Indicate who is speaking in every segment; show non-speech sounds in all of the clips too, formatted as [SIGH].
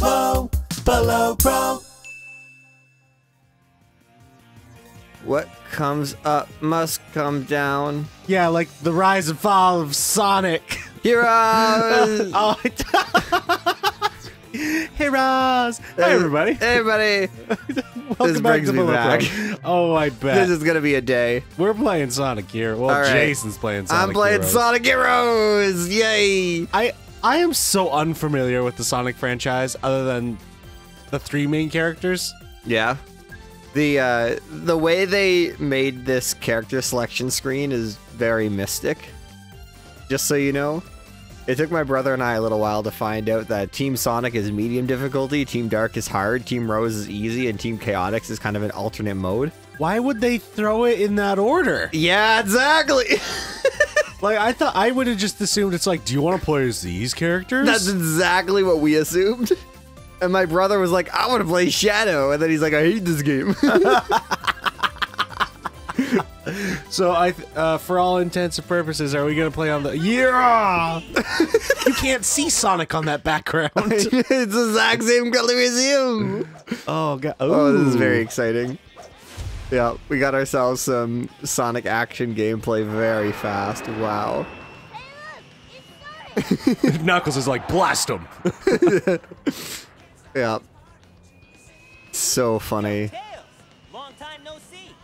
Speaker 1: Whoa, below pro.
Speaker 2: What comes up must come down.
Speaker 3: Yeah, like the rise and fall of Sonic.
Speaker 2: Heroes! [LAUGHS]
Speaker 3: oh, [LAUGHS] Heroes! Hi, everybody.
Speaker 2: Hey, everybody! [LAUGHS]
Speaker 3: Welcome back
Speaker 2: brings
Speaker 3: to
Speaker 2: me back.
Speaker 3: Pro. Oh, I bet.
Speaker 2: This is gonna be a day.
Speaker 3: We're playing Sonic here. Well,
Speaker 2: right.
Speaker 3: Jason's playing Sonic
Speaker 2: I'm playing
Speaker 3: Heroes.
Speaker 2: Sonic Heroes! Yay!
Speaker 3: I I am so unfamiliar with the Sonic franchise, other than the three main characters.
Speaker 2: Yeah. The uh, the way they made this character selection screen is very mystic. Just so you know. It took my brother and I a little while to find out that Team Sonic is medium difficulty, Team Dark is hard, Team Rose is easy, and Team Chaotix is kind of an alternate mode.
Speaker 3: Why would they throw it in that order?
Speaker 2: Yeah, exactly. [LAUGHS]
Speaker 3: Like I thought, I would have just assumed it's like, do you want to play as these characters?
Speaker 2: That's exactly what we assumed. And my brother was like, I want to play Shadow. And then he's like, I hate this game. [LAUGHS]
Speaker 3: so I, uh, for all intents and purposes, are we gonna play on the? Yeah. you can't see Sonic on that background. [LAUGHS]
Speaker 2: it's the exact same color as you.
Speaker 3: oh god.
Speaker 2: Oh, this is very exciting. Yeah, we got ourselves some Sonic action gameplay very fast. Wow. [LAUGHS]
Speaker 3: Knuckles is like blast him. [LAUGHS]
Speaker 2: Yeah. So funny.
Speaker 4: Long time no see.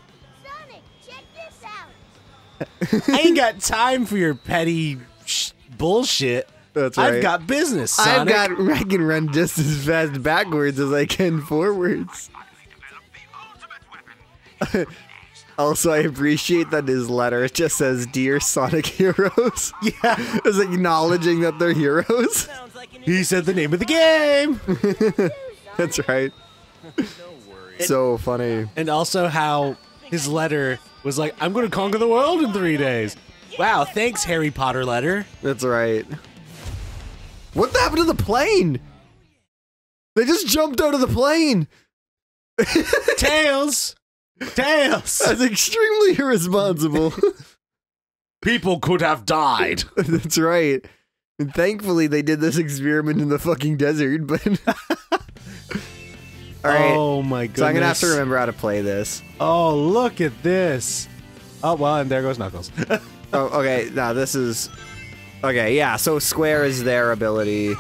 Speaker 5: Sonic, check this out. [LAUGHS]
Speaker 3: I ain't got time for your petty sh- bullshit.
Speaker 2: That's right.
Speaker 3: I've got business, Sonic.
Speaker 2: I've got I can run just as fast backwards as I can forwards. [LAUGHS] also, I appreciate that his letter just says "Dear Sonic Heroes." [LAUGHS]
Speaker 3: Yeah.
Speaker 2: it's acknowledging that they're heroes.
Speaker 4: Sounds like an
Speaker 3: He said the name of the game. [LAUGHS]
Speaker 2: That's right. so funny.
Speaker 3: and also how his letter was like, I'm going to conquer the world in three days. Wow, thanks, Harry Potter letter.
Speaker 2: That's right. What happened to the plane? They just jumped out of the plane.
Speaker 3: Tails! Tails!
Speaker 2: That's extremely irresponsible. [LAUGHS]
Speaker 3: People could have died. [LAUGHS]
Speaker 2: That's right. And thankfully, they did this experiment in the fucking desert, but. [LAUGHS] Alright.
Speaker 3: Oh my god!
Speaker 2: so I'm gonna have to remember how to play this.
Speaker 3: Oh, look at this. Oh, well, and there goes Knuckles.
Speaker 2: Oh, okay. Now this is. Okay, yeah. So square is their ability.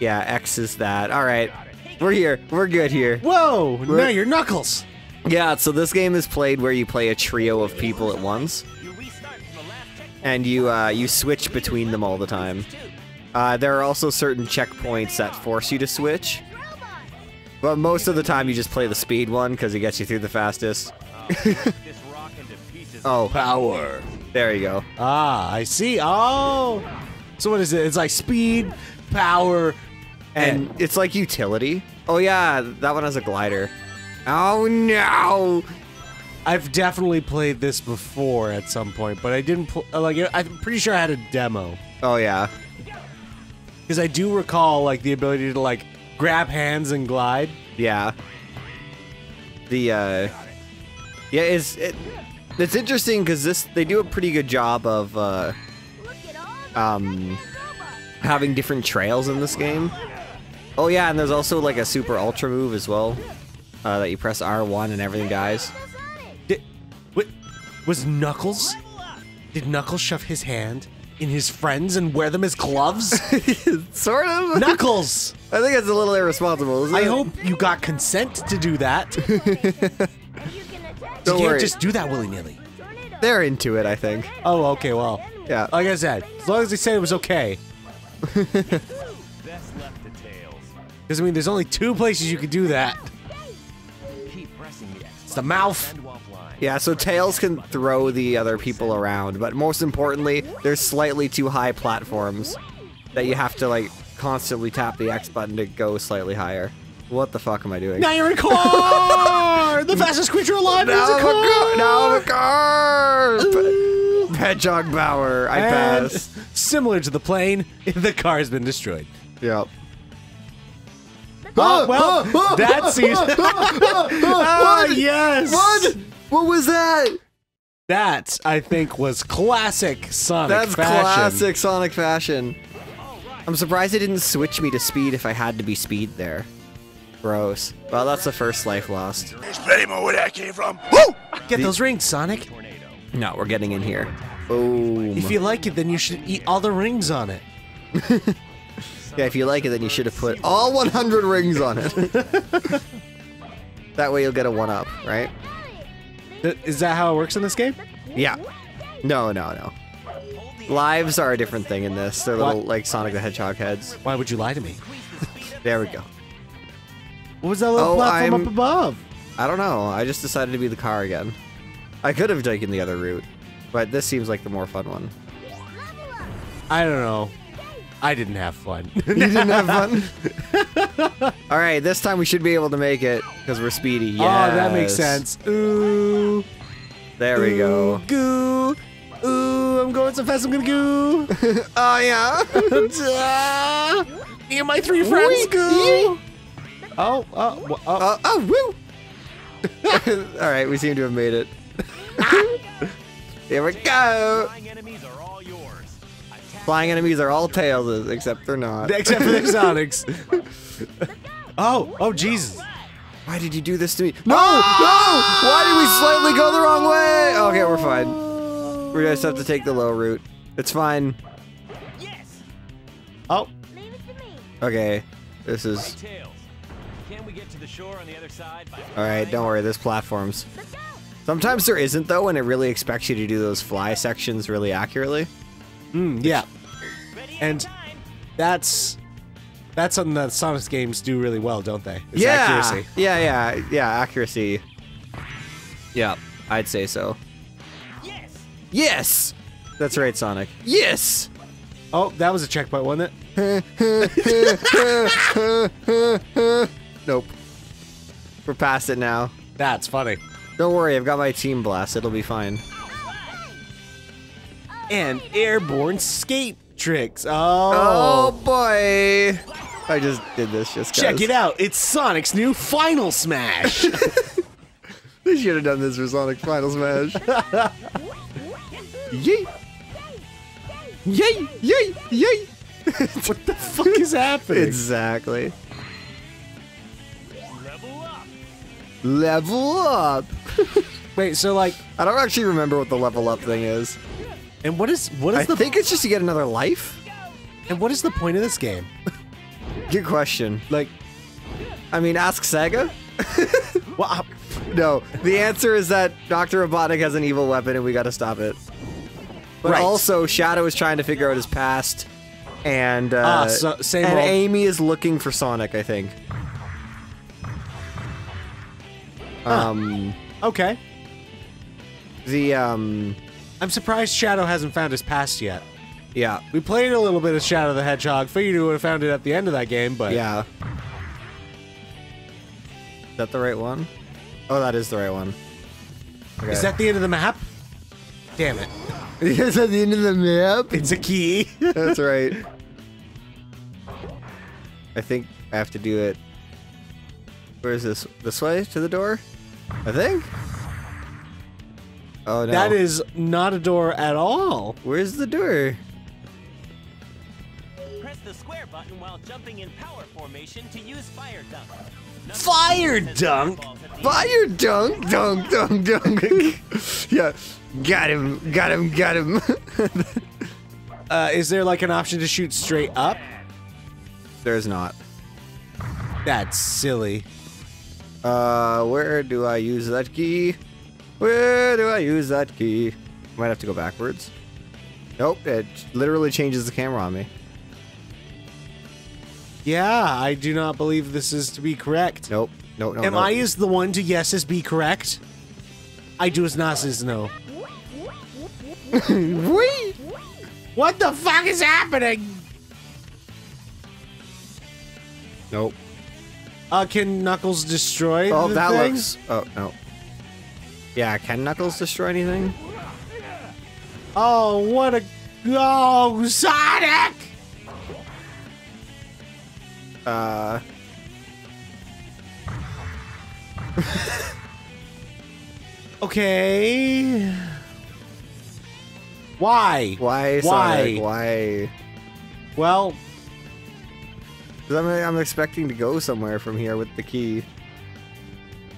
Speaker 2: Yeah, X is that. All right, we're here. We're good here.
Speaker 3: Whoa, now
Speaker 2: We're-
Speaker 3: you're Knuckles.
Speaker 2: Yeah. So this game is played where you play a trio of people at once,
Speaker 4: you restart from the last checkpoint.
Speaker 2: and you uh, you switch between them all the time. Uh, there are also certain checkpoints that force you to switch. But most of the time, you just play the speed one because it gets you through the fastest. [LAUGHS] oh,
Speaker 3: Power.
Speaker 2: there you go.
Speaker 3: Ah, I see. Oh. So what is it? It's like speed, power,
Speaker 2: And
Speaker 3: and
Speaker 2: it's like utility. Oh yeah, that one has a glider. Oh no!
Speaker 3: I've definitely played this before at some point, but I didn't pl- like. I'm pretty sure I had a demo
Speaker 2: Oh yeah.
Speaker 3: because I do recall like the ability to like grab hands and glide.
Speaker 2: Yeah. The uh Yeah, it's it, it's interesting cuz this they do a pretty good job of uh
Speaker 5: Look at all the
Speaker 2: um having different trails in this game. Oh yeah, and there's also like a super ultra move as well. Uh, that you press R1 and everything dies.
Speaker 3: Did what was Knuckles? Did Knuckles shove his hand in his friends and wear them as gloves? [LAUGHS]
Speaker 2: sort of.
Speaker 3: Knuckles!
Speaker 2: I think it's a little irresponsible. Isn't
Speaker 3: I
Speaker 2: it?
Speaker 3: hope you got consent to do that. [LAUGHS] you
Speaker 5: You can attack.
Speaker 2: Don't
Speaker 3: can't
Speaker 2: worry.
Speaker 3: just do that willy nilly.
Speaker 2: They're into it. I think.
Speaker 3: Oh, okay, well.
Speaker 2: Yeah.
Speaker 3: Like I said, as long as they said it was okay. [LAUGHS]
Speaker 4: Best left to Tails.
Speaker 3: Because, I mean, there's only two places you could do that. It's the mouth.
Speaker 4: button while flying.
Speaker 2: Yeah, so Tails can throw the other people around, but most importantly, there's slightly too high platforms that you have to like constantly tap the X button to go slightly higher. What the fuck am I doing?
Speaker 3: Now you're in car! the fastest creature alive is
Speaker 2: now
Speaker 3: a
Speaker 2: I'm a
Speaker 3: car!
Speaker 2: car! Now I'm a car! Pe- Hedgehog Power, I
Speaker 3: And
Speaker 2: pass.
Speaker 3: similar to the plane, [LAUGHS] the car has been destroyed.
Speaker 2: Yep.
Speaker 3: Oh, well, that seems. ah, yes!
Speaker 2: What? What was that?
Speaker 3: That, I think, was classic Sonic fashion.
Speaker 2: That's
Speaker 3: fashion.
Speaker 2: classic Sonic fashion. I'm surprised it didn't switch me to speed if I had to be speed there. Gross. Well, that's the first life lost.
Speaker 1: Explain more where that came from. Woo!
Speaker 3: Get those rings, Sonic.
Speaker 2: No, we're getting in here. Boom.
Speaker 3: If you like it, then you should eat all the rings on it. [LAUGHS]
Speaker 2: Yeah, if you like it, then you should have put all 100 rings on it. [LAUGHS] that way you'll get a one up, right?
Speaker 3: Th- Is that how it works in this game?
Speaker 2: Yeah. No, no, no. Lives are a different thing in this. They're
Speaker 3: What?
Speaker 2: little like Sonic the Hedgehog heads.
Speaker 3: Why would you lie to me? [LAUGHS]
Speaker 2: There we go.
Speaker 3: What was that little
Speaker 2: Oh,
Speaker 3: platform
Speaker 2: I'm-
Speaker 3: up above?
Speaker 2: I don't know. I just decided to be the car again. I could have taken the other route, but this seems like the more fun one.
Speaker 3: I don't know. I didn't have fun. [LAUGHS]
Speaker 2: You didn't have fun? [LAUGHS] All right, this time we should be able to make it because we're speedy.
Speaker 3: Oh, that makes sense. Ooh.
Speaker 2: There we go.
Speaker 3: Ooh, Goo. Ooh, I'm going so fast I'm gonna goo. [LAUGHS]
Speaker 2: Oh yeah.
Speaker 3: Ah, Me and my three friends
Speaker 2: Wee,
Speaker 3: goo. Oh, oh, oh.
Speaker 2: Oh, oh, woo! All right, we seem to have made it. Here we go.
Speaker 4: Flying enemies are all yours. Attack
Speaker 2: Flying enemies are all tails, except they're not. [LAUGHS]
Speaker 3: Except for the Sonics. [LAUGHS] oh, oh, Jesus.
Speaker 2: Why did you do this to me? No, no! Why did we slightly go the wrong way? Okay, we're fine. We just have to take the low route. It's fine.
Speaker 4: Yes!
Speaker 3: Oh,
Speaker 5: Leave it to me.
Speaker 2: Okay, this is
Speaker 4: Tails. Can we get to the shore on the other side?
Speaker 2: All right. Don't worry, there's platforms. Sometimes there isn't though, and it really expects you to do those fly sections really accurately.
Speaker 3: Mm, yeah. And- That's that's something that Sonic games do really well, don't they? Is
Speaker 2: yeah,
Speaker 3: accuracy.
Speaker 2: yeah, yeah, yeah. Accuracy. Yeah, I'd say so.
Speaker 4: Yes!
Speaker 2: Yes, that's right, Sonic. Yes.
Speaker 3: Oh, that was a checkpoint, wasn't it? [LAUGHS]
Speaker 2: Nope. We're past it now.
Speaker 3: That's funny.
Speaker 2: Don't worry, I've got my team blast. It'll be fine.
Speaker 3: And airborne skate tricks.
Speaker 2: Oh,
Speaker 3: Oh,
Speaker 2: boy! I just did this just
Speaker 3: check
Speaker 2: 'cause.
Speaker 3: it out! It's Sonic's new Final Smash. [LAUGHS]
Speaker 2: They should have done this for Sonic Final Smash. yay! Yay! Yay! Yay!
Speaker 3: what the fuck is happening?
Speaker 2: exactly.
Speaker 4: Level up!
Speaker 2: Level up. [LAUGHS]
Speaker 3: Wait, so like,
Speaker 2: I don't actually remember what the level up thing is.
Speaker 3: And what is what is
Speaker 2: I
Speaker 3: the
Speaker 2: think it's just to get another life.
Speaker 3: and what is the point of this game? [LAUGHS]
Speaker 2: Good question.
Speaker 3: Like,
Speaker 2: I mean, ask Sega. [LAUGHS]
Speaker 3: well, uh,
Speaker 2: No, the answer is that Dr. Robotnik has an evil weapon and we gotta stop it. But
Speaker 3: Right.
Speaker 2: also, Shadow is trying to figure out his past, and uh,
Speaker 3: Ah, so- same
Speaker 2: and Amy is looking for Sonic, I think. Um,
Speaker 3: okay.
Speaker 2: the um,
Speaker 3: I'm surprised Shadow hasn't found his past yet.
Speaker 2: yeah,
Speaker 3: We played a little bit of Shadow the Hedgehog. Figured we would have found it at the end of that game, but
Speaker 2: yeah. Is that the right one? Oh, that is the right one. Okay.
Speaker 3: is that the end of the map? Damn it! [LAUGHS]
Speaker 2: is that the end of the map?
Speaker 3: It's a key. [LAUGHS]
Speaker 2: That's [LAUGHS] right. I think I have to do it. Where is this? This way to the door? I think. Oh no.
Speaker 3: That is not a door at all.
Speaker 2: Where's the door?
Speaker 4: Press the square button while jumping in power formation to use fire dunk. Number
Speaker 3: Fire dunk?
Speaker 4: fireballs at the
Speaker 2: Fire dunk, dunk, dunk, dunk. [LAUGHS] yeah, got him, got him, got him. [LAUGHS]
Speaker 3: Uh, is there like an option to shoot straight up?
Speaker 2: There's not.
Speaker 3: That's silly.
Speaker 2: Uh, where do I use that key? Where do I use that key? Might have to go backwards. Nope, it literally changes the camera on me.
Speaker 3: Yeah, I do not believe this is to be correct.
Speaker 2: Nope, nope, no.
Speaker 3: Am
Speaker 2: no.
Speaker 3: I is the one to yeses be correct? I do as not as no.
Speaker 2: Whee! [LAUGHS]
Speaker 3: What the fuck is happening?
Speaker 2: Nope.
Speaker 3: Uh, can Knuckles destroy
Speaker 2: Oh,
Speaker 3: the
Speaker 2: that
Speaker 3: thing?
Speaker 2: looks. Oh no. Yeah, can Knuckles destroy anything?
Speaker 3: Oh, what a... Oh, Sonic!
Speaker 2: Uh. [LAUGHS]
Speaker 3: Okay. Why?
Speaker 2: Why,
Speaker 3: Why?
Speaker 2: Sonic? Why?
Speaker 3: Well,
Speaker 2: I'm, I'm expecting to go somewhere from here with the key.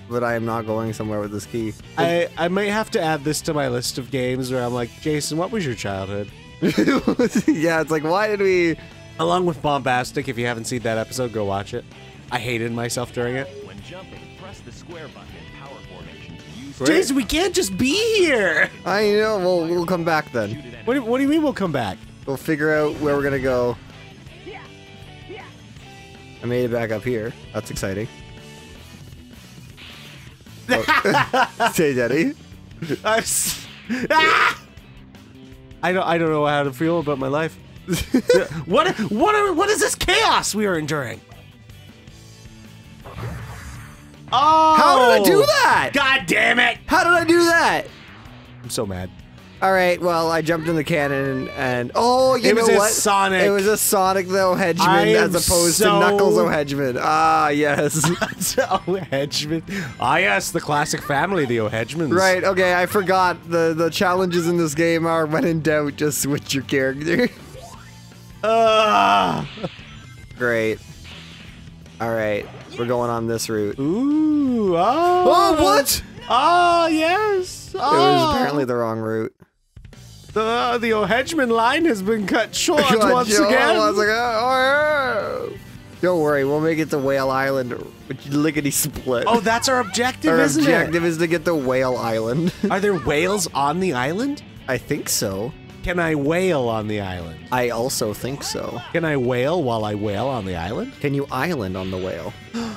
Speaker 2: But I am not going somewhere with this key.
Speaker 3: I, I might have to add this to my list of games where I'm like, Jason, what was your childhood? [LAUGHS]
Speaker 2: yeah, it's like, why did we...
Speaker 3: Along with Bombastic, if you haven't seen that episode, go watch it. I hated myself during it.
Speaker 4: When jumping, press the square button in power formation to use
Speaker 3: Jason, we can't just be here.
Speaker 2: I know, we'll, we'll come back then.
Speaker 3: What do, what do you mean we'll come back?
Speaker 2: We'll figure out where we're gonna go. I made it back up here. That's exciting. Oh. [LAUGHS] Say, Daddy.
Speaker 3: I'm s- [LAUGHS] Ah! I don't I don't know how to feel about my life. [LAUGHS] what what are, what is this chaos we are enduring? Oh!
Speaker 2: How did I do that?
Speaker 3: God damn it!
Speaker 2: How did I do that?
Speaker 3: I'm so mad.
Speaker 2: All right, well, I jumped in the cannon and oh, you
Speaker 3: It
Speaker 2: know
Speaker 3: was a
Speaker 2: what?
Speaker 3: Sonic.
Speaker 2: It was a Sonic though Hedgeman as opposed
Speaker 3: so-
Speaker 2: to Knuckles Oh, O'Hedgeman. Ah, yes.
Speaker 3: Oh, O'Hedgeman. Ah, yes, the classic family, the O'Hedgemans.
Speaker 2: right. Okay, I forgot the the challenges in this game are when in doubt, just switch your character. [LAUGHS]
Speaker 3: Ah.
Speaker 2: Great. All right, we're going on this route.
Speaker 3: Ooh. Oh.
Speaker 2: Oh, what?
Speaker 3: Oh, yes.
Speaker 2: It was apparently the wrong route.
Speaker 3: The uh, the O'Hedgeman line has been cut [LAUGHS] short once
Speaker 2: Joe,
Speaker 3: again.
Speaker 2: I was like, oh, oh, yeah. Don't worry, we'll make it to Whale Island. Lickety split.
Speaker 3: oh, that's our objective,
Speaker 2: Our
Speaker 3: isn't
Speaker 2: objective is to get to Whale Island. [LAUGHS]
Speaker 3: Are there whales on the island?
Speaker 2: I think so.
Speaker 3: Can I whale on the island?
Speaker 2: I also think so.
Speaker 3: Can I whale while I whale on the island?
Speaker 2: Can you island on the whale? [GASPS]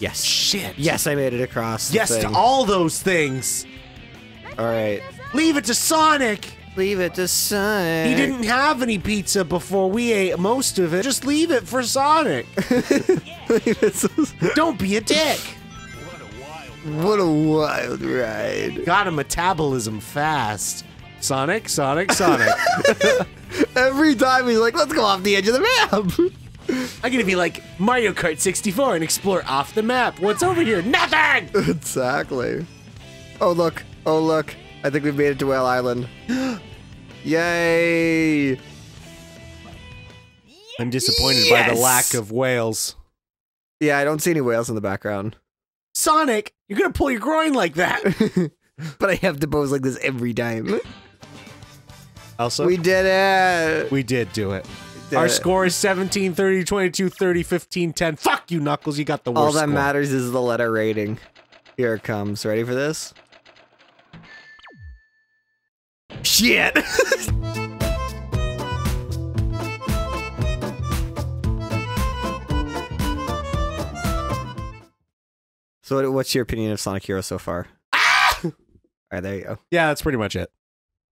Speaker 2: yes.
Speaker 3: Shit.
Speaker 2: Yes, I made it across.
Speaker 3: Yes to all those things.
Speaker 2: All right.
Speaker 3: Leave it to Sonic.
Speaker 2: Leave it to Sonic.
Speaker 3: He didn't have any pizza before we ate most of it. Just leave it for Sonic. [LAUGHS] Don't be a dick.
Speaker 2: what a wild ride.
Speaker 3: Got a metabolism fast. Sonic, Sonic, Sonic. [LAUGHS]
Speaker 2: Every time he's like, let's go off the edge of the map. [LAUGHS]
Speaker 3: I'm gonna be like Mario Kart 64 and explore off the map. What's over here? Nothing!
Speaker 2: exactly. Oh, look. Oh, look. I think we've made it to Whale Island. [GASPS] Yay.
Speaker 3: I'm disappointed by the lack of whales.
Speaker 2: Yeah, I don't see any whales in the background.
Speaker 3: Sonic, you're gonna pull your groin like that. [LAUGHS]
Speaker 2: but I have to pose like this every time. [LAUGHS]
Speaker 3: Also,
Speaker 2: we
Speaker 3: we,
Speaker 2: did it.
Speaker 3: We did do it.
Speaker 2: Did
Speaker 3: Our
Speaker 2: it.
Speaker 3: score is 17, 30, 22, 30, 15, 10. Fuck you, Knuckles. You got the worst
Speaker 2: All that
Speaker 3: score.
Speaker 2: matters is the letter rating. Here it comes. Ready for this? Shit! [LAUGHS] so, what's your opinion of Sonic Hero so far? Ah! [LAUGHS] All right, there you go.
Speaker 3: Yeah, that's pretty much it.